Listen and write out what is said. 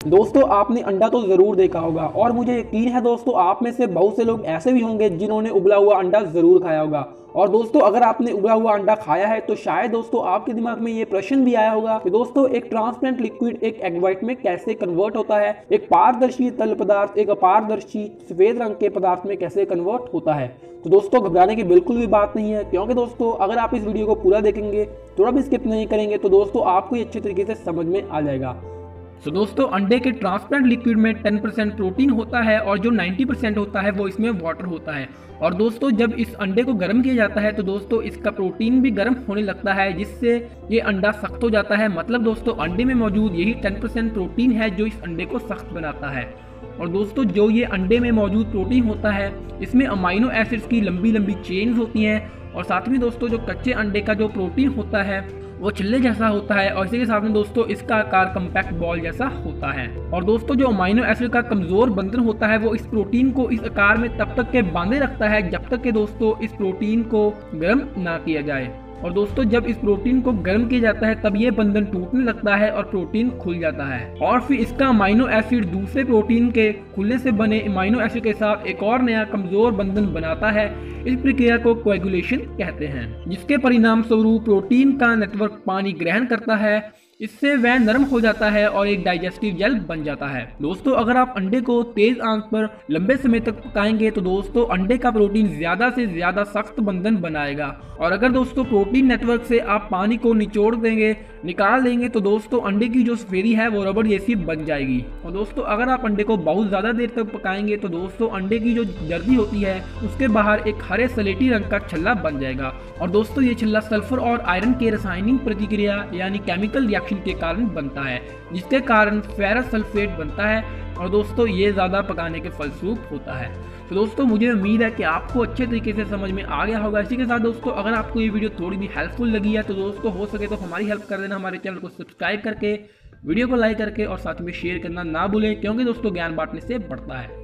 दोस्तों, आपने अंडा तो ज़रूर देखा होगा और मुझे यकीन है दोस्तों, आप में से बहुत से लोग ऐसे भी होंगे जिन्होंने उबला हुआ अंडा ज़रूर खाया होगा। और दोस्तों, अगर आपने उबला हुआ अंडा खाया है तो शायद दोस्तों आपके दिमाग में ये प्रश्न भी आया होगा कि दोस्तों, एक ट्रांसपेरेंट लिक्विड, एक एग व्हाइट में कैसे कन्वर्ट होता है? एक पारदर्शी तल पदार्थ, एक अपारदर्शी सफ़ेद रंग के पदार्थ में कैसे कन्वर्ट होता है? तो दोस्तों, घबराने की बिल्कुल भी बात नहीं है, क्योंकि दोस्तों, अगर आप इस वीडियो को पूरा देखेंगे थोड़ा भी स्किप नहीं करेंगे तो दोस्तों, आपको ये अच्छे तरीके से समझ में आ जाएगा। तो दोस्तों, अंडे के ट्रांसपेरेंट लिक्विड में 10 परसेंट प्रोटीन होता है और जो 90 परसेंट होता है, वो इसमें वाटर होता है। और दोस्तों, जब इस अंडे को गर्म किया जाता है तो दोस्तों, इसका प्रोटीन भी गर्म होने लगता है, जिससे ये अंडा सख्त हो जाता है। मतलब दोस्तों, अंडे में मौजूद यही 10 परसेंट प्रोटीन है जो इस अंडे को सख्त बनाता है। और दोस्तों, जो ये अंडे में मौजूद प्रोटीन होता है, इसमें अमाइनो एसिड्स की लंबी लंबी चेन्स होती हैं। और साथ में दोस्तों, जो कच्चे अंडे का जो प्रोटीन होता है वो चिल्ले जैसा होता है और इसी के साथ में दोस्तों इसका आकार कम्पैक्ट बॉल जैसा होता है। और दोस्तों जो अमाइनो एसिड का कमज़ोर बंधन होता है, वो इस प्रोटीन को इस आकार में तब तक के बांधे रखता है जब तक के दोस्तों इस प्रोटीन को गर्म ना किया जाए। और दोस्तों, जब इस प्रोटीन को गर्म किया जाता है, तब ये बंधन टूटने लगता है और प्रोटीन खुल जाता है। और फिर इसका अमाइनो एसिड दूसरे प्रोटीन के खुलने से बने अमाइनो एसिड के साथ एक और नया कमज़ोर बंधन बनाता है। इस प्रक्रिया को कोएगुलेशन कहते हैं, जिसके परिणाम स्वरूप प्रोटीन का नेटवर्क पानी ग्रहण करता है इससे वह नरम हो जाता है और एक डाइजेस्टिव जेल बन जाता है। दोस्तों, अगर आप अंडे को तेज आँच पर लंबे समय तक पकाएँगे तो दोस्तों, अंडे का प्रोटीन ज़्यादा से ज़्यादा सख्त बंधन बनाएगा। और अगर दोस्तों प्रोटीन नेटवर्क से आप पानी को निचोड़ देंगे, निकाल देंगे तो दोस्तों, अंडे की जो सफेदी है, वो रबड़ जैसी बन जाएगी। और दोस्तों, अगर आप अंडे को बहुत ज़्यादा देर तक पकाएँगे तो दोस्तों, अंडे की जो जर्दी होती है, उसके बाहर एक हरे सलेटी रंग का छल्ला बन जाएगा। और दोस्तों, ये छल्ला सल्फ़र और आयरन के रासायनिक प्रतिक्रिया, यानी केमिकल रिएक्शन के कारण बनता है, जिसके कारण फेरस सल्फेट बनता है और दोस्तों ये ज़्यादा पकाने के फलस्वरूप होता है। तो दोस्तों मुझे उम्मीद है कि आपको अच्छे तरीके से समझ में आ गया होगा। इसी के साथ दोस्तों अगर आपको ये वीडियो थोड़ी भी हेल्पफुल लगी है तो दोस्तों हो सके तो हमारी हेल्प कर देना, हमारे चैनल को सब्सक्राइब करके, वीडियो को लाइक करके और साथ में शेयर करना ना भूलें, क्योंकि दोस्तों ज्ञान बांटने से बढ़ता है।